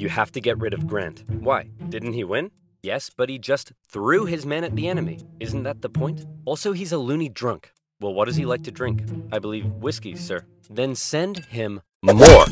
You have to get rid of Grant. Why? Didn't he win? Yes, but he just threw his men at the enemy. Isn't that the point? Also, he's a loony drunk. Well, what does he like to drink? I believe whiskey, sir. Then send him more.